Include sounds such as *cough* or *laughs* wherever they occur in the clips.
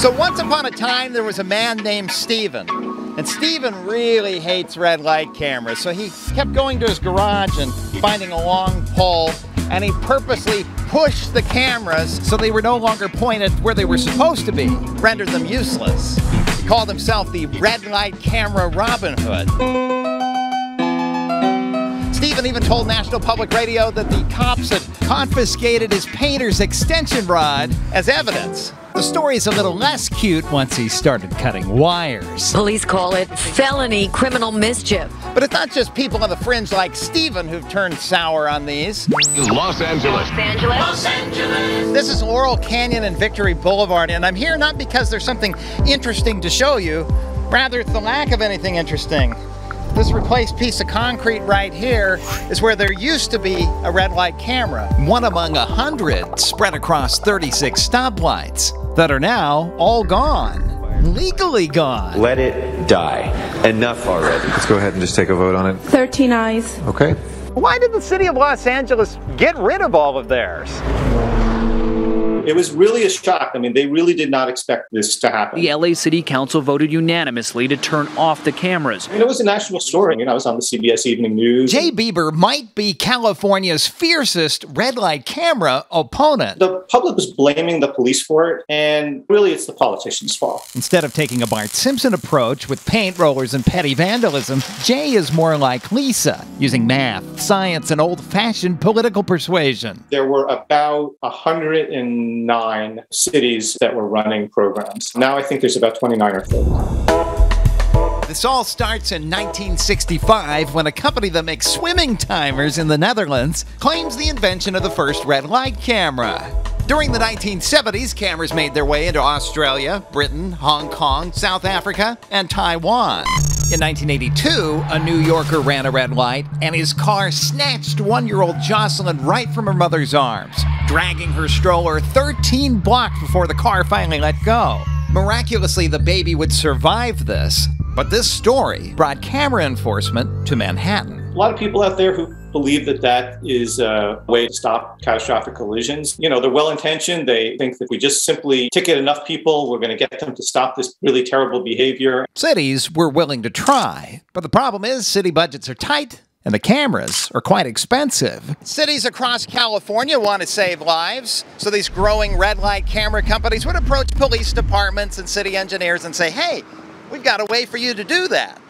So once upon a time, there was a man named Stephen. And Stephen really hates red light cameras, so he kept going to his garage and finding a long pole, and he purposely pushed the cameras so they were no longer pointed where they were supposed to be, rendered them useless. He called himself the Red Light Camera Robin Hood. Stephen even told National Public Radio that the cops had confiscated his painter's extension rod as evidence. The story's a little less cute once he started cutting wires. Police call it felony criminal mischief. But it's not just people on the fringe like Stephen who've turned sour on these. Los Angeles. Los Angeles. Los Angeles. This is Laurel Canyon and Victory Boulevard, and I'm here not because there's something interesting to show you, rather, it's the lack of anything interesting. This replaced piece of concrete right here is where there used to be a red light camera. One among a hundred spread across 36 stoplights that are now all gone. Legally gone. Let it die. Enough already. Let's go ahead and just take a vote on it. 13 ayes. Okay. Why did the city of Los Angeles get rid of all of theirs? It was really a shock. I mean, they really did not expect this to happen. The LA City Council voted unanimously to turn off the cameras. I mean, it was a national story. You know, I was on the CBS Evening News. Jay Beeber might be California's fiercest red light camera opponent. The public was blaming the police for it, and really it's the politicians' fault. Instead of taking a Bart Simpson approach with paint rollers and petty vandalism, Jay is more like Lisa, using math, science, and old fashioned political persuasion. There were about 109 cities that were running programs. Now I think there's about 29 or 30. This all starts in 1965 when a company that makes swimming timers in the Netherlands claims the invention of the first red light camera. During the 1970s, cameras made their way into Australia, Britain, Hong Kong, South Africa, and Taiwan. In 1982, a New Yorker ran a red light, and his car snatched one year old Jocelyn right from her mother's arms, dragging her stroller 13 blocks before the car finally let go. Miraculously, the baby would survive this, but this story brought camera enforcement to Manhattan. Lot of people out there who believe that that is a way to stop catastrophic collisions. You know, they're well intentioned. They think that if we just simply ticket enough people, we're going to get them to stop this really terrible behavior. Cities were willing to try, but the problem is city budgets are tight and the cameras are quite expensive. Cities across California want to save lives, so these growing red light camera companies would approach police departments and city engineers and say, hey, we've got a way for you to do that.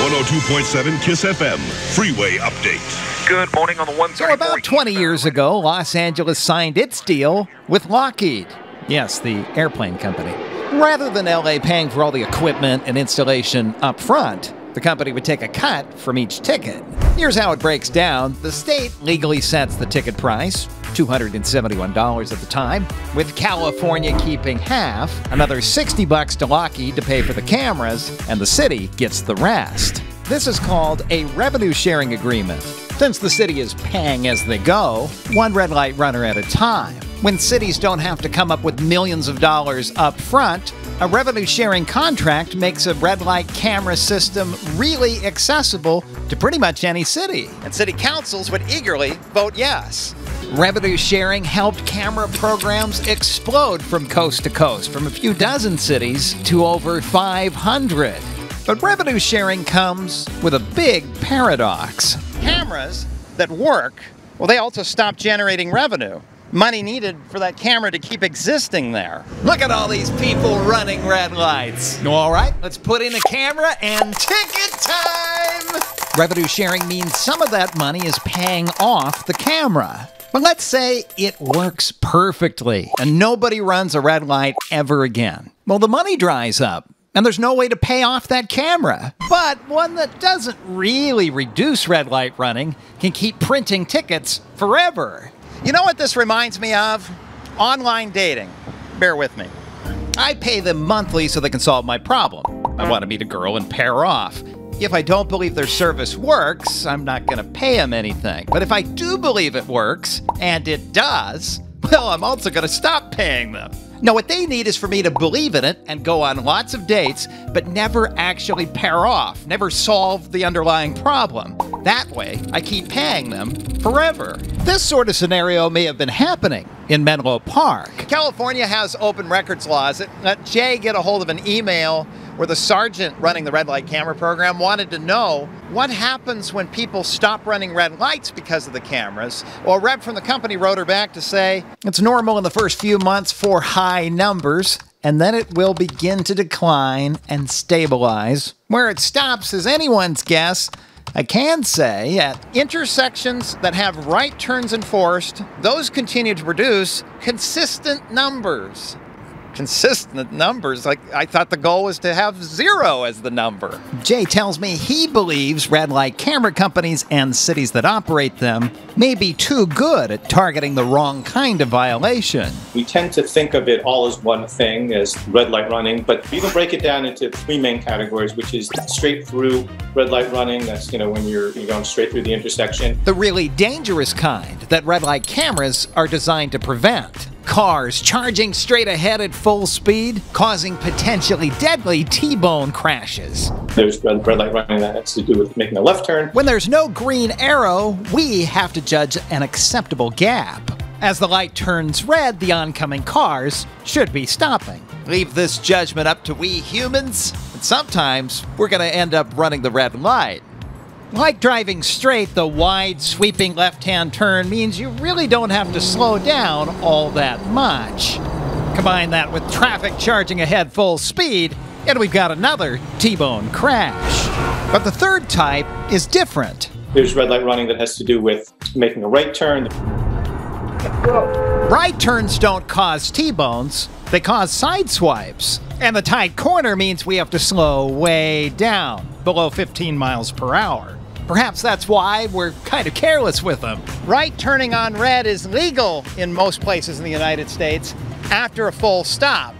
102.7 Kiss FM. Freeway update. Good morning on the one. So, about 20 years ago, Los Angeles signed its deal with Lockheed. Yes, the airplane company. Rather than LA paying for all the equipment and installation up front, the company would take a cut from each ticket. Here's how it breaks down the state legally sets the ticket price, $271 at the time, with California keeping half, another 60 bucks to Lockheed to pay for the cameras, and the city gets the rest. This is called a revenue sharing agreement. Since the city is paying as they go, one red light runner at a time. When cities don't have to come up with millions of dollars up front, a revenue sharing contract makes a red light camera system really accessible to pretty much any city. And city councils would eagerly vote yes. Revenue sharing helped camera programs explode from coast to coast, from a few dozen cities to over 500. But revenue sharing comes with a big paradox. Cameras that work, well, they also stop generating revenue. Money needed for that camera to keep existing there. Look at all these people running red lights. All right, let's put in a camera and ticket time! Revenue sharing means some of that money is paying off the camera. But let's say it works perfectly and nobody runs a red light ever again. Well, the money dries up and there's no way to pay off that camera. But one that doesn't really reduce red light running can keep printing tickets forever. You know what this reminds me of? Online dating. Bear with me. I pay them monthly so they can solve my problem. I want to meet a girl and pair off. If I don't believe their service works, I'm not going to pay them anything. But if I do believe it works, and it does, well, I'm also going to stop paying them. No, what they need is for me to believe in it and go on lots of dates, but never actually pair off, never solve the underlying problem. That way, I keep paying them forever. This sort of scenario may have been happening in Menlo Park. California has open records laws that let Jay get a hold of an email where the sergeant running the red light camera program wanted to know what happens when people stop running red lights because of the cameras. Well, a rep from the company wrote her back to say it's normal in the first few months for high numbers, and then it will begin to decline and stabilize. Where it stops is anyone's guess. I can say at intersections that have right turns enforced, those continue to produce consistent numbers consistent numbers. Like I thought the goal was to have zero as the number. Jay tells me he believes red light camera companies and cities that operate them may be too good at targeting the wrong kind of violation. We tend to think of it all as one thing, as red light running, but we can break it down into three main categories, which is straight through red light running. That's you know when you're you're going straight through the intersection. The really dangerous kind that red light cameras are designed to prevent cars charging straight ahead at full speed, causing potentially deadly T bone crashes. There's red, red light running that has to do with making a left turn. When there's no green arrow, we have to judge an acceptable gap. As the light turns red, the oncoming cars should be stopping. Leave this judgment up to we humans, and sometimes we're going to end up running the red light. Like driving straight, the wide, sweeping left hand turn means you really don't have to slow down all that much. Combine that with traffic charging ahead full speed, and we've got another T bone crash. But the third type is different. There's red light running that has to do with making a right turn. Right turns don't cause T bones, they cause side swipes. And the tight corner means we have to slow way down, below 15 miles per hour. Perhaps that's why we're kind of careless with them. Right turning on red is legal in most places in the United States after a full stop.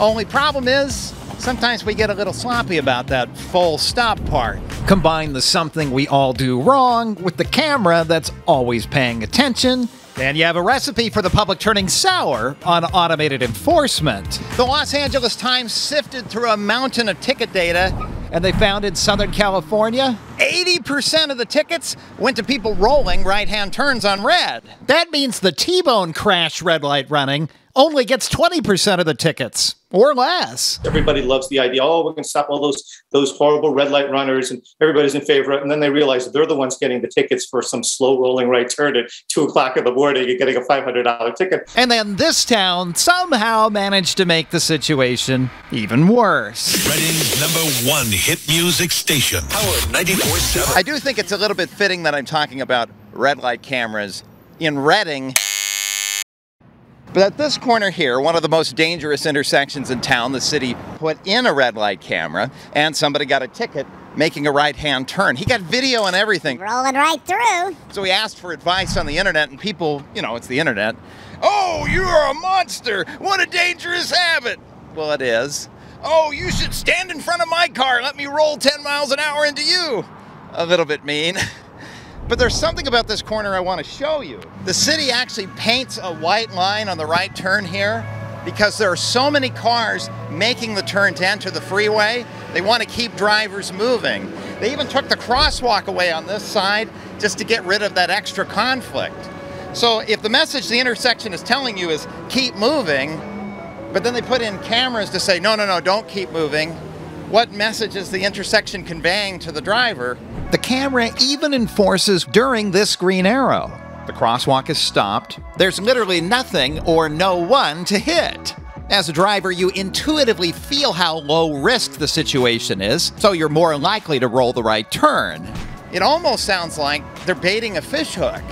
Only problem is, sometimes we get a little sloppy about that full stop part. Combine the something we all do wrong with the camera that's always paying attention, and you have a recipe for the public turning sour on automated enforcement. The Los Angeles Times sifted through a mountain of ticket data and they found in Southern California, 80% of the tickets went to people rolling right hand turns on red. That means the T bone crash red light running only gets 20% of the tickets or less. Everybody loves the idea, oh, we're going to stop all those those horrible red light runners and everybody's in favor. And then they realize they're the ones getting the tickets for some slow rolling right turn at two o'clock in the morning and getting a $500 ticket. And then this town somehow managed to make the situation even worse. Reading's number one hit music station. Power 94.7. I do think it's a little bit fitting that I'm talking about red light cameras in Reading. But at this corner here, one of the most dangerous intersections in town, the city put in a red light camera, and somebody got a ticket making a right hand turn. He got video and everything. Rolling right through. So he asked for advice on the internet, and people, you know, it's the internet. Oh, you're a monster! What a dangerous habit! Well, it is. Oh, you should stand in front of my car and let me roll 10 miles an hour into you. A little bit mean. *laughs* But there's something about this corner I want to show you. The city actually paints a white line on the right turn here because there are so many cars making the turn to enter the freeway. They want to keep drivers moving. They even took the crosswalk away on this side just to get rid of that extra conflict. So if the message the intersection is telling you is keep moving, but then they put in cameras to say, no, no, no, don't keep moving, what message is the intersection conveying to the driver? The camera even enforces during this green arrow. The crosswalk is stopped. There's literally nothing or no one to hit. As a driver, you intuitively feel how low risk the situation is, so you're more likely to roll the right turn. It almost sounds like they're baiting a fishhook.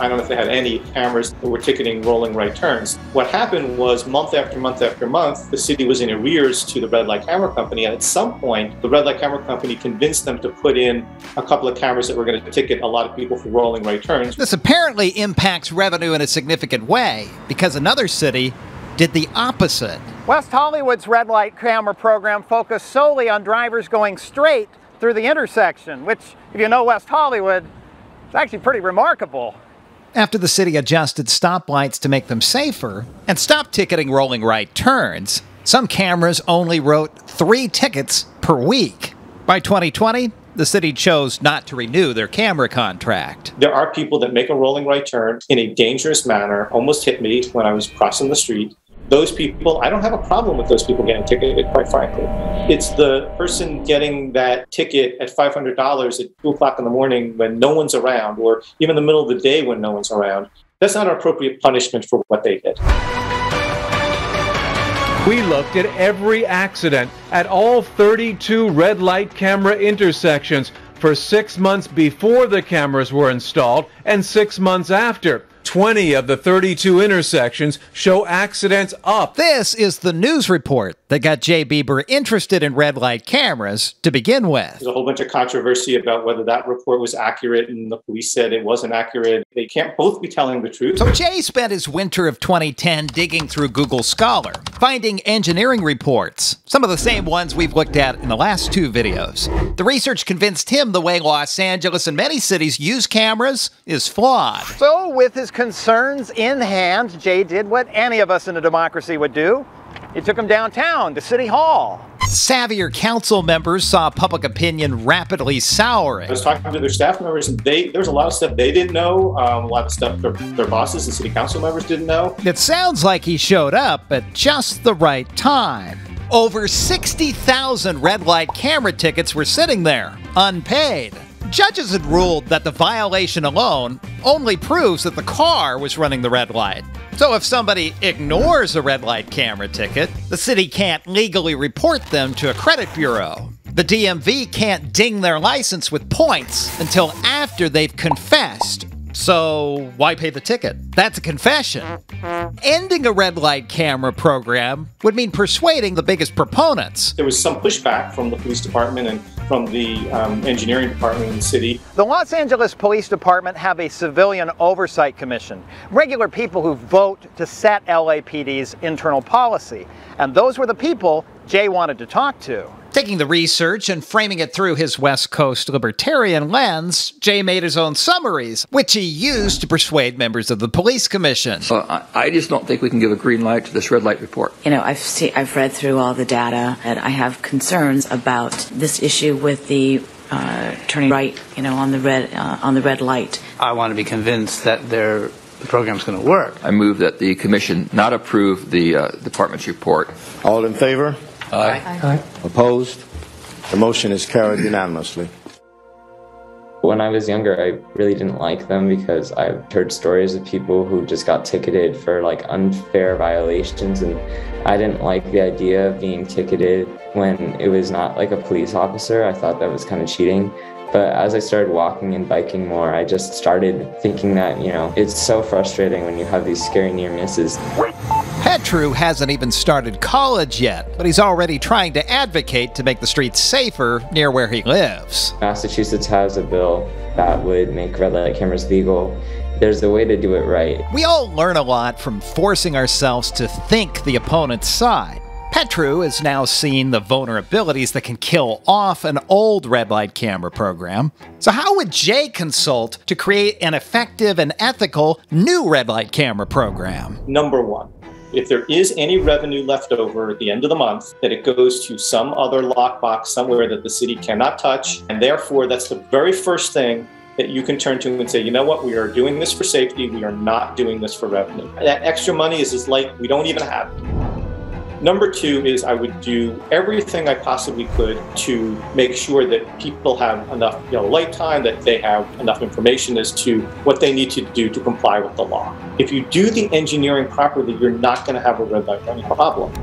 I don't know if they had any cameras that were ticketing rolling right turns. What happened was month after month after month, the city was in arrears to the red light camera company. And at some point, the red light camera company convinced them to put in a couple of cameras that were going to ticket a lot of people for rolling right turns. This apparently impacts revenue in a significant way because another city did the opposite. West Hollywood's red light camera program focused solely on drivers going straight through the intersection, which, if you know West Hollywood, it's actually pretty remarkable. After the city adjusted stoplights to make them safer and stopped ticketing rolling right turns, some cameras only wrote three tickets per week. By 2020, the city chose not to renew their camera contract. There are people that make a rolling right turn in a dangerous manner, almost hit me when I was crossing the street. Those people, I don't have a problem with those people getting ticketed, quite frankly. It's the person getting that ticket at $500 at 2 o'clock in the morning when no one's around, or even the middle of the day when no one's around. That's not an appropriate punishment for what they did. We looked at every accident at all 32 red light camera intersections for six months before the cameras were installed and six months after. 20 of the 32 intersections show accidents up. This is the news report that got Jay Beeber interested in red light cameras to begin with. There's a whole bunch of controversy about whether that report was accurate, and the police said it wasn't accurate. They can't both be telling the truth. So Jay spent his winter of 2010 digging through Google Scholar, finding engineering reports, some of the same ones we've looked at in the last two videos. The research convinced him the way Los Angeles and many cities use cameras is flawed. So, with his concerns in hand, Jay did what any of us in a democracy would do. He took him downtown to City Hall. Savvier council members saw public opinion rapidly souring. I was talking to their staff members, and they there was a lot of stuff they didn't know, um, a lot of stuff their, their bosses and city council members didn't know. It sounds like he showed up at just the right time. Over 60,000 red light camera tickets were sitting there, unpaid. Judges had ruled that the violation alone only proves that the car was running the red light. So if somebody ignores a red light camera ticket, the city can't legally report them to a credit bureau. The DMV can't ding their license with points until after they've confessed. So why pay the ticket? That's a confession. Ending a red light camera program would mean persuading the biggest proponents. There was some pushback from the police department and from the um, engineering department in the city. The Los Angeles Police Department have a civilian oversight commission, regular people who vote to set LAPD's internal policy. And those were the people Jay wanted to talk to. Taking the research and framing it through his West Coast libertarian lens, Jay made his own summaries, which he used to persuade members of the police commission. So I, I just don't think we can give a green light to this red light report. You know, I've seen, I've read through all the data, and I have concerns about this issue with the uh, turning right, you know, on the red uh, on the red light. I want to be convinced that they're the program's going to work. I move that the commission not approve the uh, department's report. All in favor? Aye. Aye. Opposed? The motion is carried unanimously. When I was younger, I really didn't like them because I've heard stories of people who just got ticketed for like unfair violations, and I didn't like the idea of being ticketed when it was not like a police officer. I thought that was kind of cheating. But as I started walking and biking more, I just started thinking that, you know, it's so frustrating when you have these scary near misses. Petru hasn't even started college yet, but he's already trying to advocate to make the streets safer near where he lives. Massachusetts has a bill that would make red light cameras legal. There's a way to do it right. We all learn a lot from forcing ourselves to think the opponent's side. Petru has now seen the vulnerabilities that can kill off an old red light camera program. So, how would Jay consult to create an effective and ethical new red light camera program? Number one, if there is any revenue left over at the end of the month, that it goes to some other lockbox somewhere that the city cannot touch. And therefore, that's the very first thing that you can turn to and say, you know what, we are doing this for safety. We are not doing this for revenue. That extra money is as like we don't even have it. Number two is I would do everything I possibly could to make sure that people have enough light time, that they have enough information as to what they need to do to comply with the law. If you do the engineering properly, you're not going to have a red light running problem.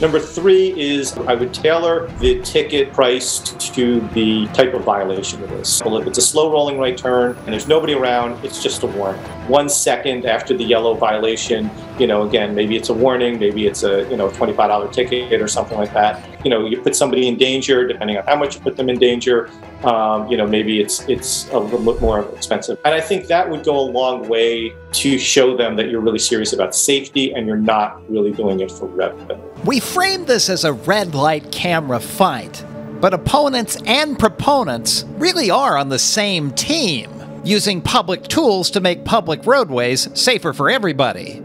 Number three is I would tailor the ticket price to the type of violation it is. Well, if it's a slow rolling right turn and there's nobody around, it's just a warning. One second after the yellow violation, you know, again, maybe it's a warning, maybe it's a, you know, $25 ticket or something like that. You know, you put somebody in danger, depending on how much you put them in danger, um, you know, maybe it's it's a little bit more expensive. And I think that would go a long way to show them that you're really serious about safety and you're not really doing it for revenue. We frame this as a red light camera fight, but opponents and proponents really are on the same team, using public tools to make public roadways safer for everybody.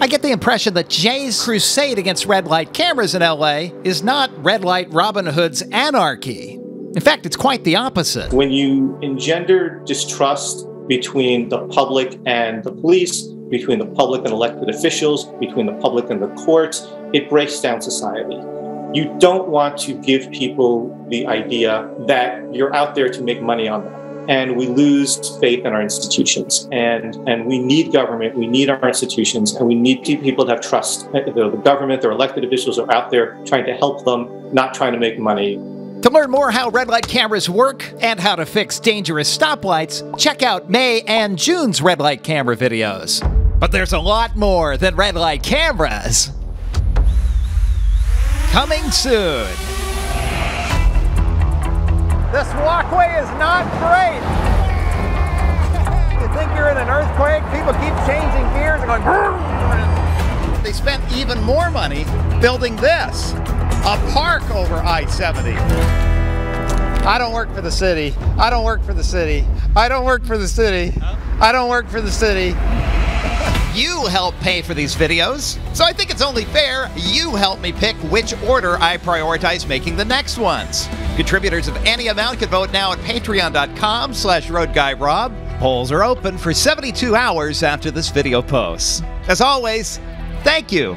I get the impression that Jay's crusade against red light cameras in LA is not red light Robin Hood's anarchy. In fact, it's quite the opposite. When you engender distrust between the public and the police, between the public and elected officials, between the public and the courts, it breaks down society. You don't want to give people the idea that you're out there to make money on them and we lose faith in our institutions. And, and we need government, we need our institutions, and we need people to have trust. Uh, the, the government, their elected officials are out there trying to help them, not trying to make money. To learn more how red light cameras work and how to fix dangerous stoplights, check out May and June's red light camera videos. But there's a lot more than red light cameras. Coming soon. This walkway is not great. You think you're in an earthquake? People keep changing gears and going. They spent even more money building this a park over I 70. I don't work for the city. I don't work for the city. I don't work for the city. I don't work for the city. You help pay for these videos, so I think it's only fair you help me pick which order I prioritize making the next ones. Contributors of any amount can vote now at patreon.com slash roadguyrob. Polls are open for 72 hours after this video posts. As always, thank you